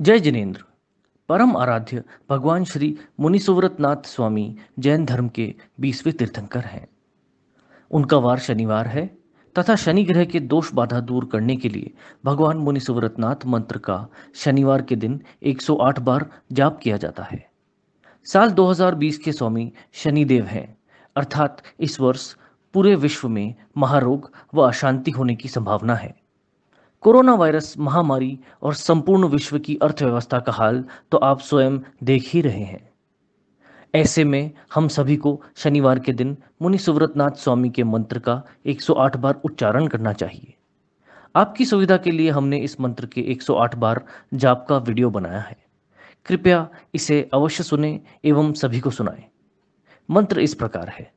जय जिनेन्द्र। परम आराध्य भगवान श्री मुनिसुव्रतनाथ स्वामी जैन धर्म के बीसवें तीर्थंकर हैं। उनका वार शनिवार है तथा शनि ग्रह के दोष बाधा दूर करने के लिए भगवान मुनिसुव्रतनाथ मंत्र का शनिवार के दिन 108 बार जाप किया जाता है। साल 2020 के स्वामी शनिदेव हैं, अर्थात इस वर्ष पूरे विश्व में महारोग व अशांति होने की संभावना है। कोरोना वायरस महामारी और संपूर्ण विश्व की अर्थव्यवस्था का हाल तो आप स्वयं देख ही रहे हैं। ऐसे में हम सभी को शनिवार के दिन मुनि सुव्रतनाथ स्वामी के मंत्र का 108 बार उच्चारण करना चाहिए। आपकी सुविधा के लिए हमने इस मंत्र के 108 बार जाप का वीडियो बनाया है। कृपया इसे अवश्य सुने एवं सभी को सुनाएँ। मंत्र इस प्रकार है।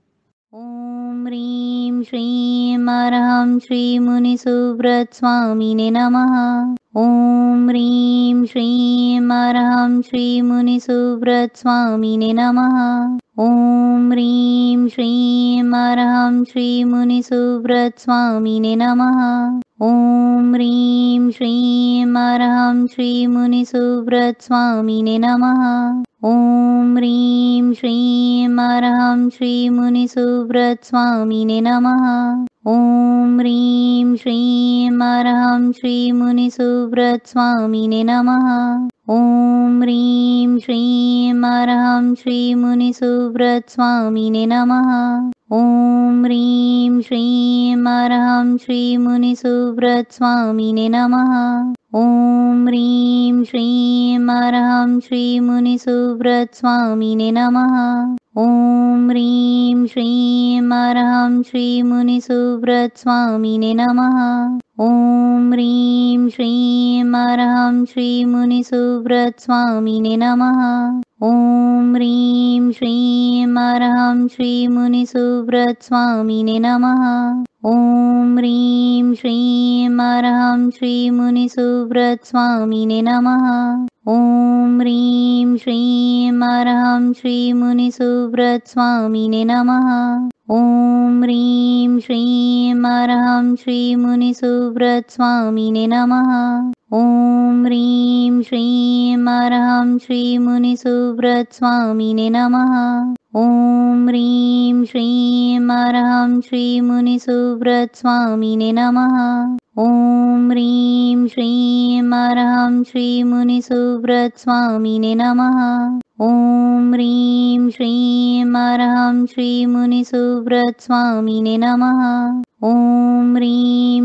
श्रीं अर्हं श्रीमुनिसुव्रतस्वामिने नमः। ॐ ह्रीं श्रीं अर्हं श्रीमुनिसुव्रतस्वामिने नमः। ॐ ह्रीं श्रीं अर्हं श्रीमुनिसुव्रतस्वामिने नमः। ॐ ह्रीं श्रीं अर्हं श्रीमुनिसुव्रतस्वामिने नमः ॐ ह्रीं श्रीं अर्हं श्रीमुनिसुव्रतस्वामिने नमः। ॐ ह्रीं श्रीं अर्हं श्रीमुनिसुव्रतस्वामिने नमः। ॐ ह्रीं श्रीं अर्हं श्रीमुनिसुव्रतस्वामिने नमः। ॐ ह्रीं श्रीं अर्हं श्रीमुनिसुव्रतस्वामिने नमः ॐ ह्रीं श्रीं अर्हं श्रीमुनिसुव्रतस्वामिने नमः। ॐ ह्रीं श्रीं अर्हं श्रीमुनिसुव्रतस्वामिने नमः। ॐ ह्रीं श्रीं अर्हं श्रीमुनिसुव्रतस्वामिने नमः ॐ ह्रीं श्रीं अर्हं श्रीमुनिसुव्रतस्वामिने नमः। ॐ ह्रीं श्रीं अर्हं श्रीमुनिसुव्रतस्वामिने नमः। ॐ ह्रीं श्रीं अर्हं श्रीमुनिसुव्रतस्वामिने नमः। ॐ ह्रीं श्रीं अर्हं श्रीमुनिसुव्रतस्वामिने नमः ॐ ह्रीं श्रीं अर्हं श्रीमुनिसुव्रतस्वामिने नमः। ॐ ह्रीं श्रीं अर्हं श्रीमुनिसुव्रतस्वामिने नमः। ॐ ह्रीं श्रीं अर्हं श्रीमुनिसुव्रतस्वामिने नमः। ॐ ह्रीं श्रीं अर्हं श्रीमुनिसुव्रतस्वामिने नमः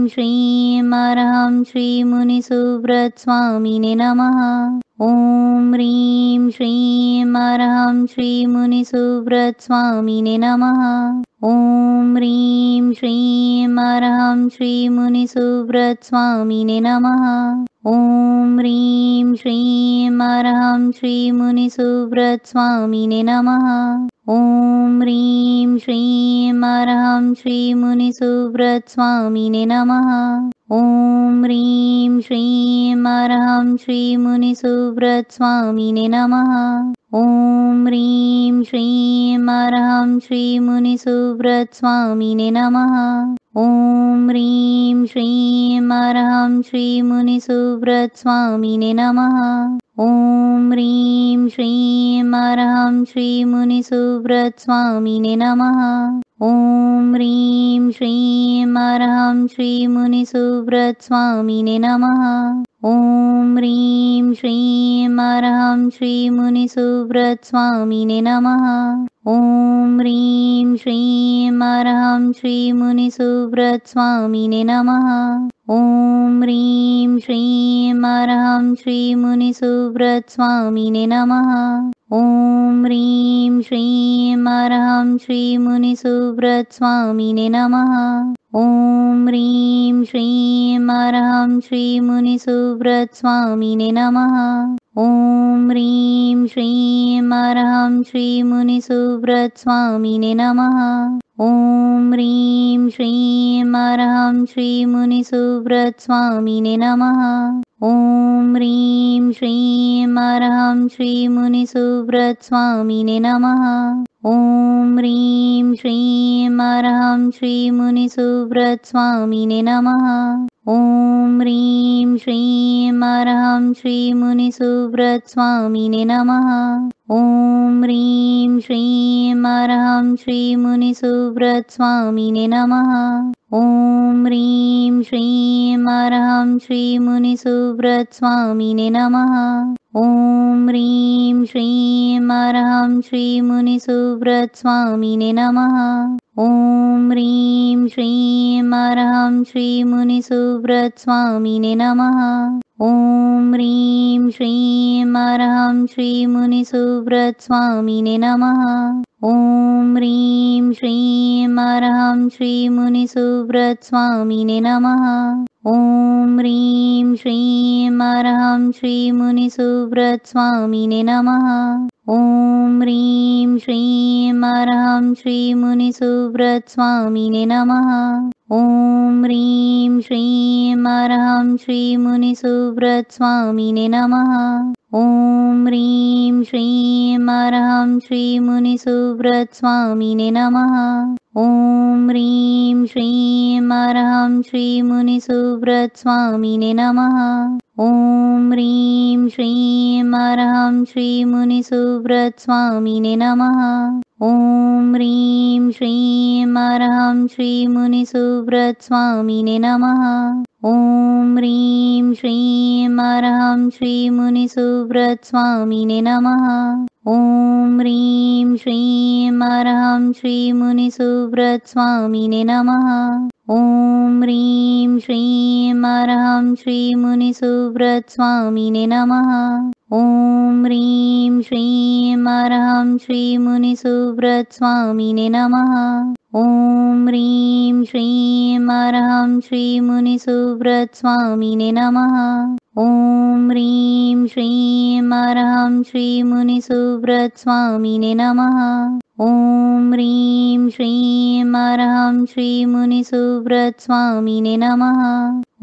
श्रीं अर्हं श्रीमुनिसुव्रतस्वामिने नमः। ॐ ह्रीं श्रीं अर्हं श्रीमुनिसुव्रतस्वामिने नमः। ॐ ह्रीं श्रीं अर्हं श्रीमुनिसुव्रतस्वामिने नमः ॐ ह्रीं श्रीं अर्हं श्रीमुनिसुव्रतस्वामिने नमः। ॐ ह्रीं श्रीं अर्हं श्रीमुनिसुव्रतस्वामिने नमः। ॐ ह्रीं श्रीं अर्हं श्रीमुनिसुव्रतस्वामिने नमः। ॐ ह्रीं श्रीं अर्हं श्रीमुनिसुव्रतस्वामिने नमः ॐ ह्रीं श्रीं अर्हं श्रीमुनिसुव्रतस्वामिने नमः। ॐ ह्रीं श्रीं अर्हं श्रीमुनिसुव्रतस्वामिने नमः। ॐ ह्रीं श्रीं अर्हं श्रीमुनिसुव्रतस्वामिने नमः। ॐ ह्रीं श्रीं अर्हं श्रीमुनिसुव्रतस्वामिने नमः ॐ ह्रीं श्रीं अर्हं श्रीमुनिसुव्रतस्वामिने नमः। ॐ ह्रीं श्रीं अर्हं श्रीमुनिसुव्रतस्वामिने नमः। ॐ ह्रीं श्रीं अर्हं श्रीमुनिसुव्रतस्वामिने नमः ॐ ह्रीं श्रीं अर्हं श्रीमुनिसुव्रतस्वामिने नमः। ॐ ह्रीं श्रीं अर्हं श्रीमुनिसुव्रतस्वामिने नमः। ॐ ह्रीं श्रीं अर्हं श्रीमुनिसुव्रतस्वामिने नमः। ॐ ह्रीं श्रीं अर्हं श्रीमुनिसुव्रतस्वामिने नमः ॐ ह्रीं श्रीं अर्हं श्रीमुनिसुव्रतस्वामिने नमः। ॐ ह्रीं श्रीं अरहं श्रीमुनिसुव्रतस्वामिने नमः। ॐ ह्रीं श्रीं अरहं श्रीमुनिसुव्रतस्वामिने नमः। ॐ ह्रीं श्रीं अरहं श्रीमुनिसुव्रतस्वामिने नमः ॐ ह्रीं श्रीं अरहं श्रीमुनिसुव्रतस्वामिने नमः। ॐ ह्रीं श्रीं अरहं श्रीमुनिसुव्रतस्वामिने नमः ॐ ह्रीं श्रीं अरहं श्रीमुनिसुव्रतस्वामिने नमः। ॐ ह्रीं श्रीं अरहं श्रीमुनिसुव्रतस्वामिने नमः। ॐ ह्रीं श्रीं अरहं श्रीमुनिसुव्रतस्वामिने नमः। ॐ ह्रीं श्रीं अरहं श्रीमुनिसुव्रतस्वामिने नमः ॐ ह्रीं श्रीं अरहं श्रीमुनिसुव्रतस्वामिने नमः। ॐ ह्रीं श्रीं अरहं श्रीमुनिसुव्रतस्वामिने नमः। ॐ ह्रीं श्रीं अरहं श्रीमुनिसुव्रतस्वामिने नमः। ॐ ह्रीं श्रीं अरहं श्रीमुनिसुव्रतस्वामिने नमः ॐ ह्रीं श्रीं अरहं श्रीमुनिसुव्रतस्वामिने नमः। ॐ ह्रीं श्रीं अरहं श्रीमुनिसुव्रतस्वामिने नमः। ॐ ह्रीं श्रीं अरहं श्रीमुनिसुव्रतस्वामिने नमः ॐ ह्रीं श्रीं अरहं श्रीमुनिसुव्रतस्वामिने नमः। ॐ ह्रीं श्रीं अरहं श्रीमुनिसुव्रतस्वामिने नमः। ॐ ह्रीं श्रीं अरहं श्रीमुनिसुव्रतस्वामिने नमः। ॐ ह्रीं श्रीं अरहं श्रीमुनिसुव्रतस्वामिने नमः ॐ ह्रीं श्रीं अरहं श्रीमुनिसुव्रतस्वामिने नमः।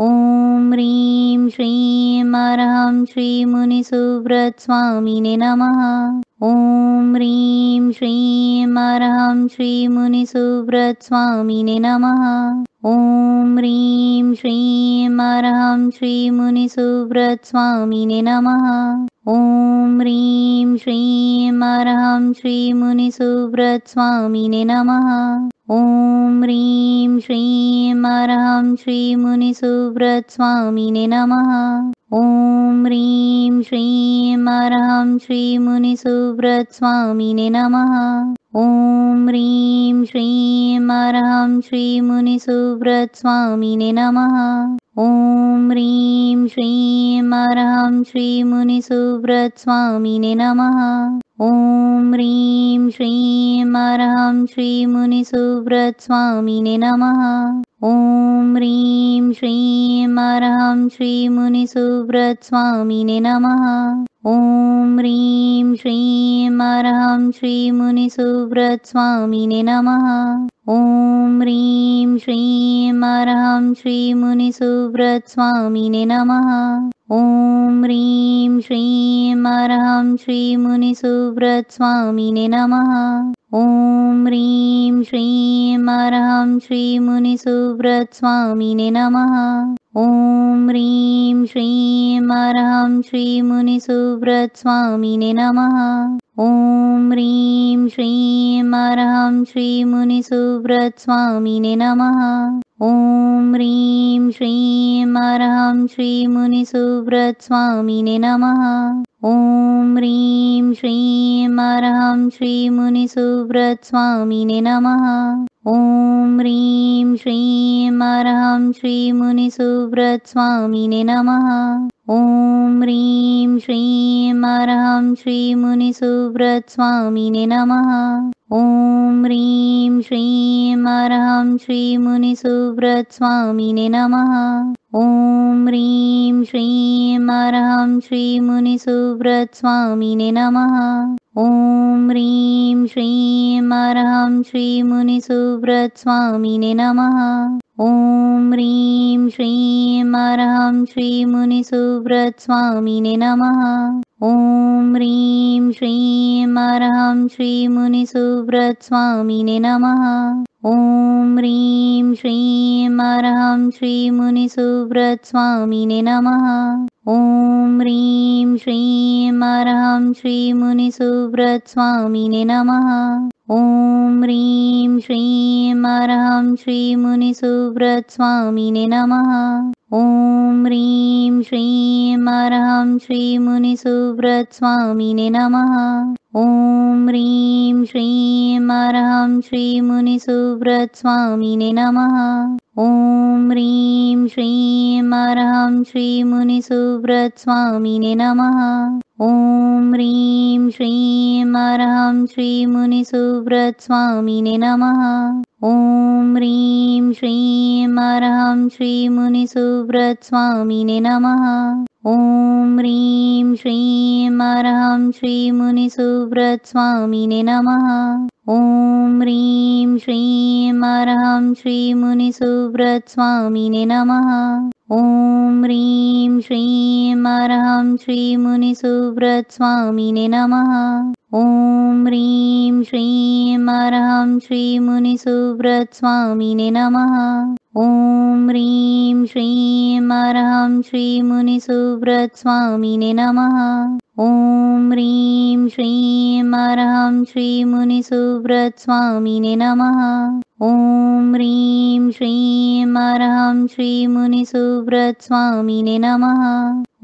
ॐ ह्रीं श्रीं अरहं श्रीमुनिसुव्रतस्वामिने नमः। ॐ ह्रीं श्रीं अरहं श्रीमुनिसुव्रतस्वामिने नमः। ॐ ह्रीं श्रीं अरहं श्रीमुनिसुव्रतस्वामिने नमः ॐ ह्रीं श्रीं अरहं श्रीमुनिसुव्रतस्वामिने नमः। ॐ ह्रीं श्रीं अरहं श्रीमुनिसुव्रतस्वामिने नमः। ॐ ह्रीं श्रीं अरहं श्रीमुनिसुव्रतस्वामिने नमः ॐ ह्रीं श्रीं अरहं श्रीमुनिसुव्रतस्वामिने नमः। ॐ ह्रीं श्रीं अरहं श्रीमुनिसुव्रतस्वामिने नमः। ॐ ह्रीं श्रीं अरहं श्रीमुनिसुव्रतस्वामिने नमः। ॐ ह्रीं श्रीं अरहं श्रीमुनिसुव्रतस्वामिने नमः ॐ ह्रीं श्रीं अरहं श्रीमुनिसुव्रतस्वामिने नमः। ॐ ह्रीं श्रीं अरहं श्रीमुनिसुव्रतस्वामिने नमः। ॐ ह्रीं श्रीं अरहं श्रीमुनिसुव्रतस्वामिने नमः। ॐ ह्रीं श्रीं अरहं श्रीमुनिसुव्रतस्वामिने नमः ॐ ह्रीं श्रीं अरहं श्रीमुनिसुव्रतस्वामिने नमः। ॐ ह्रीं श्रीं अरहं श्रीमुनिसुव्रतस्वामिने नमः। ॐ ह्रीं श्रीं अरहं श्रीमुनिसुव्रतस्वामिने नमः ॐ ह्रीं श्रीं अरहं श्रीमुनिसुव्रतस्वामिने नमः। ॐ ह्रीं श्रीं अरहं श्रीमुनिसुव्रतस्वामिने नमः। ॐ ह्रीं श्रीं अरहं श्रीमुनिसुव्रतस्वामिने नमः। ॐ ह्रीं श्रीं अरहं श्रीमुनिसुव्रतस्वामिने नमः ॐ ह्रीं श्रीं अरहं श्रीमुनिसुव्रतस्वामिने नमः। ॐ ह्रीं श्रीं अरहं श्रीमुनिसुव्रतस्वामिने नमः। ॐ ह्रीं श्रीं अरहं श्रीमुनिसुव्रतस्वामिने नमः। ॐ ह्रीं श्रीं अरहं श्रीमुनिसुव्रतस्वामिने नमः ॐ ह्रीं श्रीं अरहं श्रीमुनिसुव्रतस्वामिने नमः। ॐ ह्रीं श्रीं अरहं श्रीमुनिसुव्रतस्वामिने नमः। ॐ ह्रीं श्रीं अरहं श्रीमुनिसुव्रतस्वामिने नमः ॐ ह्रीं श्रीं अरहं श्रीमुनिसुव्रतस्वामिने नमः। ॐ ह्रीं श्रीं अरहं श्रीमुनिसुव्रतस्वामिने नमः। ॐ ह्रीं श्रीं अरहं श्रीमुनिसुव्रतस्वामिने नमः। ॐ ह्रीं श्रीं अरहं श्रीमुनिसुव्रतस्वामिने नमः ॐ ह्रीं श्रीं अरहं श्रीमुनिसुव्रतस्वामिने नमः। ॐ ह्रीं श्रीं अरहं श्रीमुनिसुव्रतस्वामिने नमः। ॐ ह्रीं श्रीं अरहं श्रीमुनिसुव्रतस्वामिने नमः। ॐ ह्रीं श्रीं अरहं श्रीमुनिसुव्रतस्वामिने नमः ॐ ह्रीं श्रीं अरहं श्रीमुनिसुव्रतस्वामिने नमः। ॐ ह्रीं श्रीं अरहं श्रीमुनिसुव्रतस्वामिने नमः। ॐ ह्रीं श्रीं अरहं श्रीमुनिसुव्रतस्वामिने नमः ॐ ह्रीं श्रीं अरहं श्रीमुनिसुव्रतस्वामिने नमः।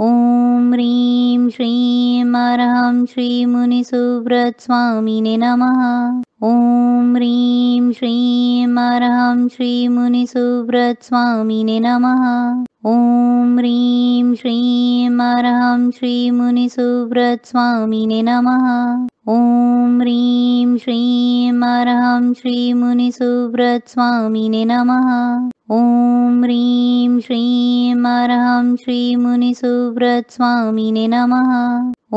ॐ ह्रीं श्रीं अरहं श्रीमुनिसुव्रतस्वामिने नमः। ॐ ह्रीं श्रीं अरहं श्रीमुनिसुव्रतस्वामिने नमः। ॐ ह्रीं श्रीं अरहं श्रीमुनिसुव्रतस्वामिने नमः ॐ ह्रीं श्रीं अरहं श्रीमुनिसुव्रतस्वामिने नमः। ॐ ह्रीं श्रीं अरहं श्रीमुनिसुव्रतस्वामिने नमः।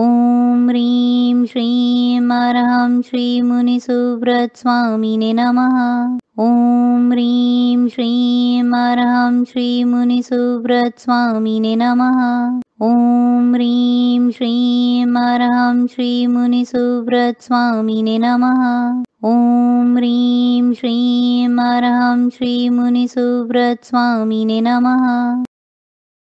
ॐ ह्रीं श्रीं अरहं श्रीमुनिसुव्रतस्वामिने नमः। ॐ ह्रीं श्रीं अरहं श्रीमुनिसुव्रतस्वामिने नमः ॐ ह्रीं श्रीं अरहं श्रीमुनिसुव्रतस्वामिने नमः। ॐ ह्रीं श्रीं अरहं श्रीमुनिसुव्रतस्वामिने नमः